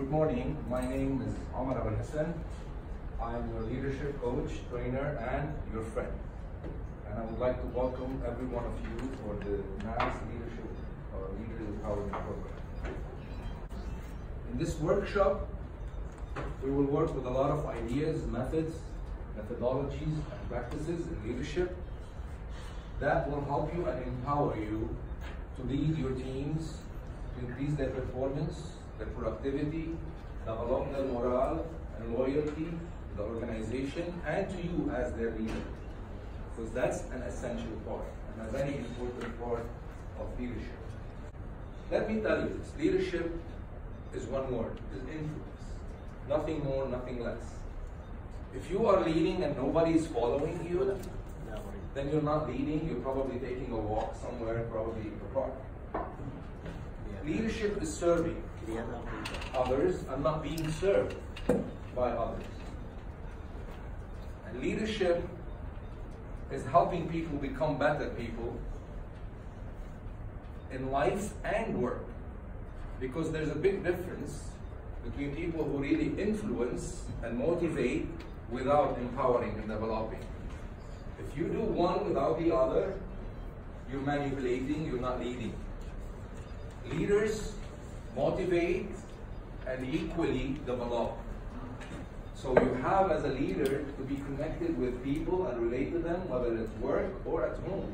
Good morning. My name is Omar Abul Hosn. I'm your leadership coach, trainer, and your friend. And I would like to welcome every one of you for the NAS Leadership uh, or Leaders Empowerment Program. In this workshop, we will work with a lot of ideas, methods, methodologies, and practices in leadership that will help you and empower you to lead your teams, to increase their performance, their productivity, their morale and loyalty to the organization and to you as their leader. Because that's an essential part and a very important part of leadership. Let me tell you this leadership is one word, is influence. Nothing more, nothing less. If you are leading and nobody is following you, then you're not leading, you're probably taking a walk somewhere, probably in the park. Leadership is serving others and not being served by others. And leadership is helping people become better people in life and work. Because there's a big difference between people who really influence and motivate without empowering and developing. If you do one without the other, you're manipulating, you're not leading. Leaders motivate and equally develop. So you have as a leader to be connected with people and relate to them, whether it's work or at home.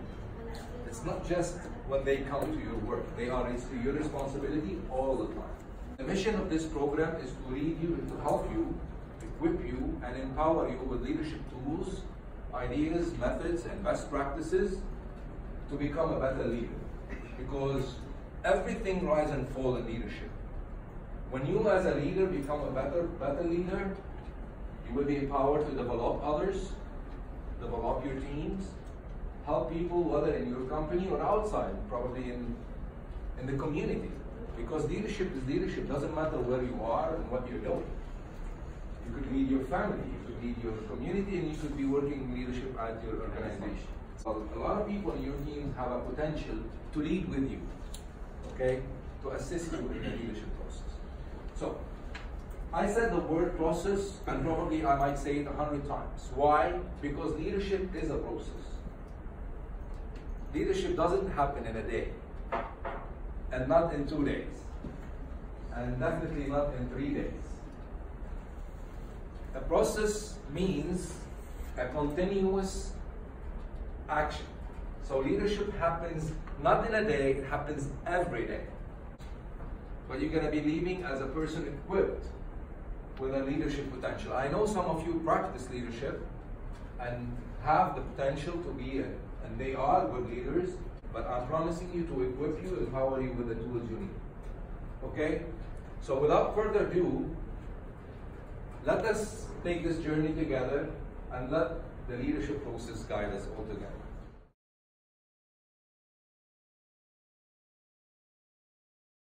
It's not just when they come to your work. They are your responsibility all the time. The mission of this program is to lead you and to help you, equip you, and empower you with leadership tools, ideas, methods, and best practices to become a better leader. Because everything rise and fall in leadership. When you as a leader become a better, better leader, you will be empowered to develop others, develop your teams, help people, whether in your company or outside, probably in, in the community. Because leadership is leadership, doesn't matter where you are and what you're doing. You could lead your family, you could lead your community, and you could be working in leadership at your organization. So a lot of people in your team have a potential to lead with you, okay, to assist you in the leadership process. So, I said the word process, and probably I might say it a hundred times. Why? Because leadership is a process. Leadership doesn't happen in a day, and not in two days, and definitely not in three days. A process means a continuous action. So leadership happens not in a day, it happens every day. But you're going to be leaving as a person equipped with a leadership potential. I know some of you practice leadership and have the potential to be, a, and they are good leaders, but I'm promising you to equip you, and empower you with the tools you need. Okay? So without further ado, let us take this journey together and let the leadership process guide us all together.